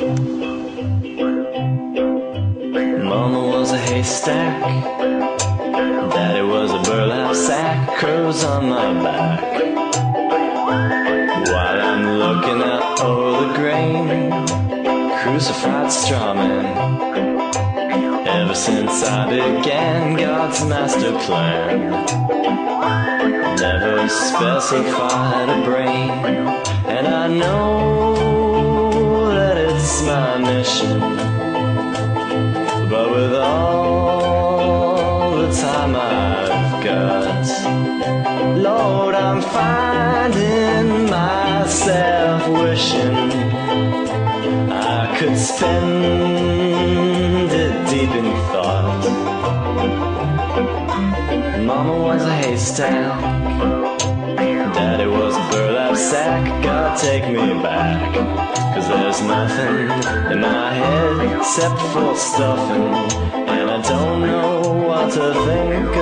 Mama was a haystack. Daddy was a burlap sack. Crows on my back. While I'm looking at all the grain, crucified straw man. Ever since I began God's master plan, never specified a brain, and I know Lord, I'm finding myself wishing I could spend it deep in thought. Mama was a haystack, Daddy was a burlap sack. God, take me back. Cause there's nothing in my head except for stuffing. And I don't know what to think